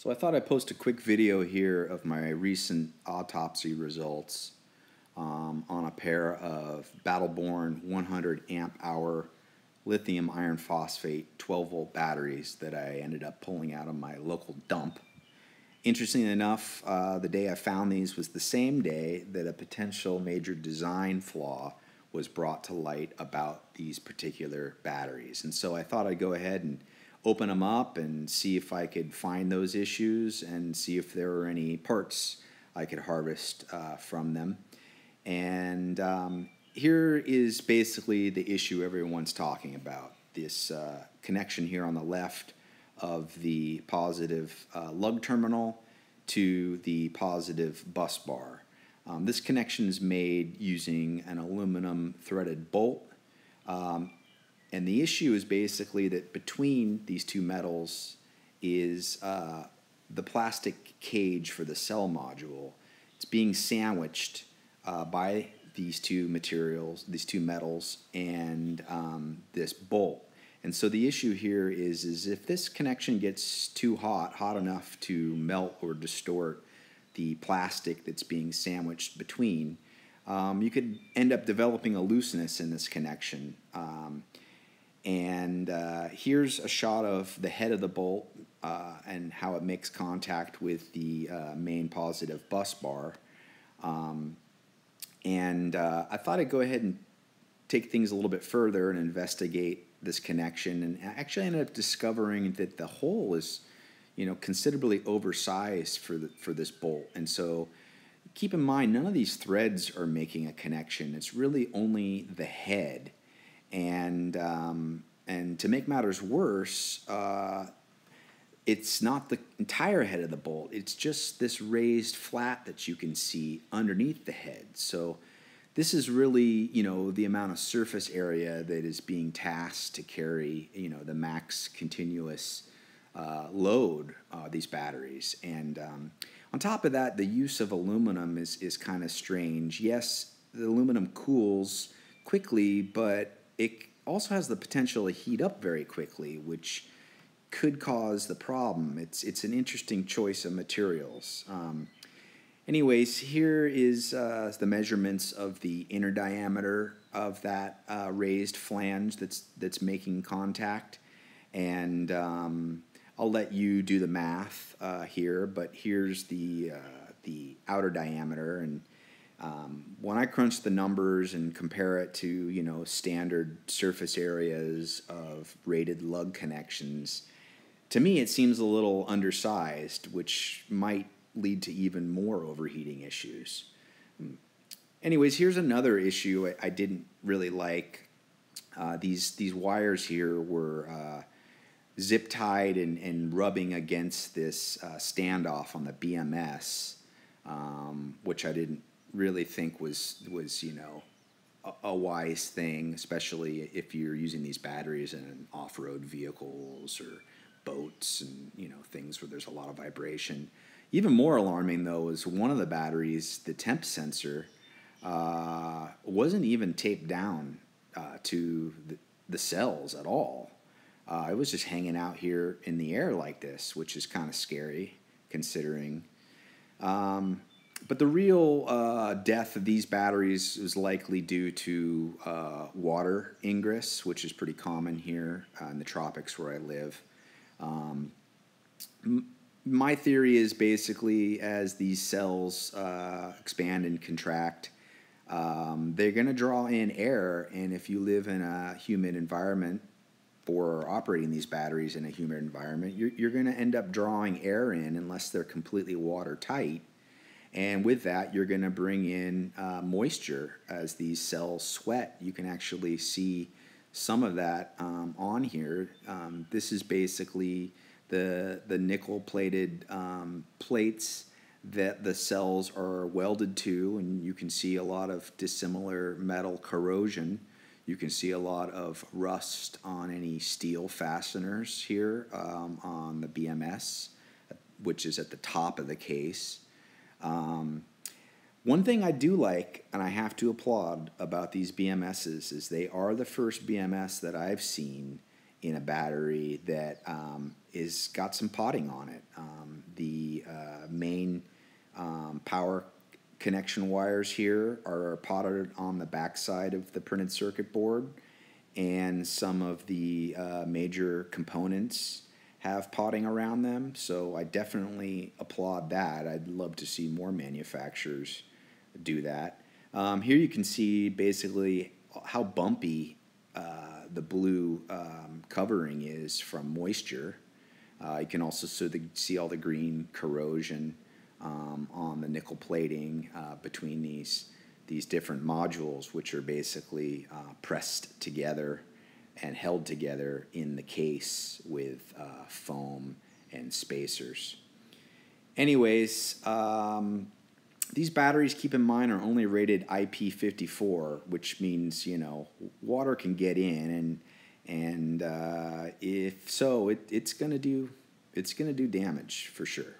So I thought I'd post a quick video here of my recent autopsy results um, on a pair of Battle-Born 100 amp hour lithium iron phosphate 12 volt batteries that I ended up pulling out of my local dump. Interestingly enough, uh, the day I found these was the same day that a potential major design flaw was brought to light about these particular batteries. And so I thought I'd go ahead and open them up and see if I could find those issues and see if there were any parts I could harvest uh, from them. And um, here is basically the issue everyone's talking about this uh, connection here on the left of the positive uh, lug terminal to the positive bus bar. Um, this connection is made using an aluminum threaded bolt. Um, and the issue is basically that between these two metals is uh, the plastic cage for the cell module. It's being sandwiched uh, by these two materials, these two metals, and um, this bolt. And so the issue here is, is if this connection gets too hot, hot enough to melt or distort the plastic that's being sandwiched between, um, you could end up developing a looseness in this connection. Um, and uh, here's a shot of the head of the bolt uh, and how it makes contact with the uh, main positive bus bar. Um, and uh, I thought I'd go ahead and take things a little bit further and investigate this connection. And actually ended up discovering that the hole is, you know, considerably oversized for the, for this bolt. And so keep in mind, none of these threads are making a connection. It's really only the head and um, and to make matters worse, uh, it's not the entire head of the bolt. It's just this raised flat that you can see underneath the head. So this is really you know the amount of surface area that is being tasked to carry you know the max continuous uh, load uh, these batteries and um, on top of that the use of aluminum is, is kind of strange yes the aluminum cools quickly but it also has the potential to heat up very quickly, which could cause the problem. It's it's an interesting choice of materials. Um, anyways, here is uh, the measurements of the inner diameter of that uh, raised flange that's that's making contact, and um, I'll let you do the math uh, here. But here's the uh, the outer diameter and um, when I crunch the numbers and compare it to you know standard surface areas of rated lug connections, to me it seems a little undersized, which might lead to even more overheating issues. Anyways, here's another issue I, I didn't really like. Uh, these these wires here were uh, zip tied and, and rubbing against this uh, standoff on the BMS, um, which I didn't really think was was you know a, a wise thing, especially if you're using these batteries in off-road vehicles or boats and you know things where there's a lot of vibration. Even more alarming though is one of the batteries, the temp sensor, uh, wasn't even taped down uh, to the, the, cells at all. Uh, it was just hanging out here in the air like this, which is kind of scary considering. Um, but the real uh, death of these batteries is likely due to uh, water ingress, which is pretty common here uh, in the tropics where I live. Um, my theory is basically as these cells uh, expand and contract, um, they're going to draw in air, and if you live in a humid environment or operating these batteries in a humid environment, you're, you're going to end up drawing air in unless they're completely watertight and with that, you're going to bring in uh, moisture as these cells sweat. You can actually see some of that um, on here. Um, this is basically the, the nickel plated um, plates that the cells are welded to, and you can see a lot of dissimilar metal corrosion. You can see a lot of rust on any steel fasteners here um, on the BMS, which is at the top of the case. Um, one thing I do like, and I have to applaud about these BMSs, is they are the first BMS that I've seen in a battery that um, is got some potting on it. Um, main um, power connection wires here are potted on the backside of the printed circuit board, and some of the uh, major components have potting around them. So I definitely applaud that. I'd love to see more manufacturers do that. Um, here you can see basically how bumpy uh, the blue um, covering is from moisture. Uh, you can also see, the, see all the green corrosion um, on the nickel plating uh, between these these different modules, which are basically uh, pressed together and held together in the case with uh, foam and spacers. Anyways, um, these batteries, keep in mind, are only rated IP54, which means you know water can get in, and and uh, if so, it, it's gonna do it's gonna do damage for sure.